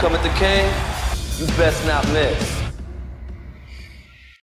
Come at the king, you best not miss.